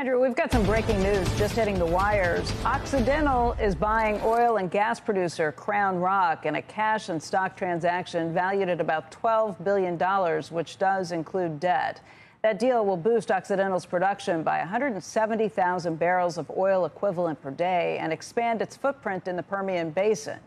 Andrew, we've got some breaking news just hitting the wires. Occidental is buying oil and gas producer CrownRock in a cash and stock transaction valued at about $12 billion, which does include debt. That deal will boost Occidental's production by 170,000 barrels of oil equivalent per day and expand its footprint in the Permian Basin.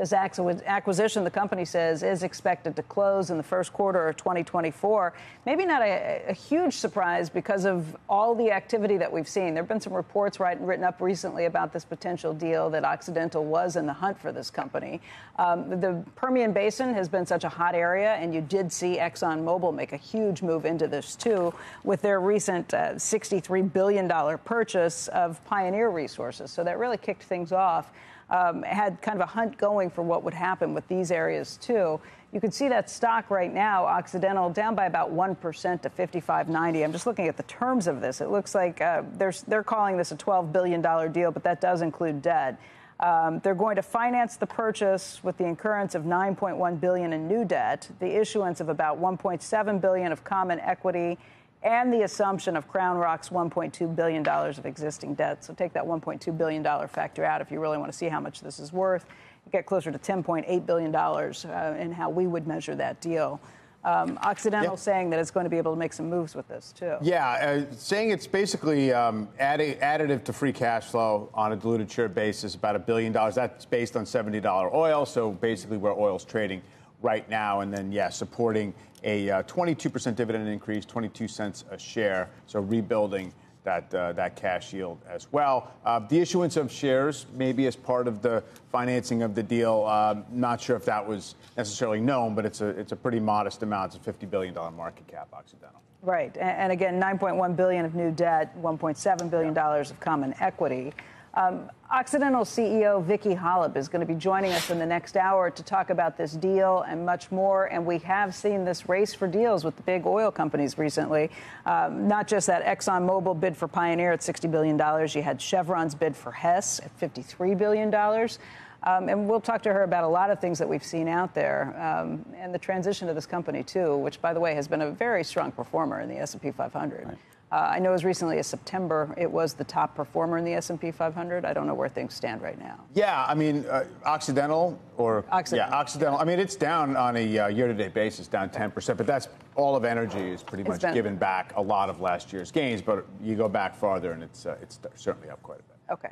This acquisition, the company says, is expected to close in the first quarter of 2024. Maybe not a, a, huge surprise because of all the activity that we've seen. There have been some reports written up recently about this potential deal that Occidental was in the hunt for this company. Um, the Permian Basin has been such a hot area, and you did see ExxonMobil make a huge move into this too with their recent uh, $63 billion purchase of Pioneer Resources. So that really kicked things off um, had kind of a hunt going for what would happen with these areas too. You can see that stock right now, Occidental, down by about 1% to 55.90. I'm just looking at the terms of this. It looks like uh, they're, they're calling this a $12 billion deal, but that does include debt. Um, they're going to finance the purchase with the incurrence of 9.1 billion in new debt, the issuance of about 1.7 billion of common equity, and the assumption of CrownRock's $1.2 billion of existing debt. So take that $1.2 billion factor out if you really want to see how much this is worth. You get closer to $10.8 billion uh, in how we would measure that deal. Um, Occidental saying that it's going to be able to make some moves with this too. Yeah, uh, saying it's basically um, additive to free cash flow on a diluted share basis, about a billion dollars. That's based on $70 oil, so basically where oil's trading right now. And then, yeah, supporting a uh, 22% dividend increase, 22 cents a share. So rebuilding that uh, that cash yield as well. Uh, the issuance of shares, maybe as part of the financing of the deal. Um, not sure if that was necessarily known, but it's a it's a pretty modest amount. It's a 50 billion dollar market cap, Occidental. Right, and, again, 9.1 billion of new debt, 1.7 billion dollars of common equity. Um, Occidental CEO Vicki Hollub is going to be joining us in the next hour to talk about this deal and much more. And we have seen this race for deals with the big oil companies recently. Um, not just that ExxonMobil bid for Pioneer at $60 billion, you had Chevron's bid for Hess at $53 billion. Um, and we'll talk to her about a lot of things that we've seen out there um, and the transition of this company too, which, by the way, has been a very strong performer in the S&P 500. Right. Uh, I know as recently as September, it was the top performer in the S&P 500. I don't know where things stand right now. Yeah, I mean, uh, Occidental or Occidental. yeah, Occidental. I mean, it's down on a uh, year-to-date basis, down 10 percent, but that's all of energy is pretty much been, given back a lot of last year's gains. But you go back farther, and it's uh, it's certainly up quite a bit. Okay.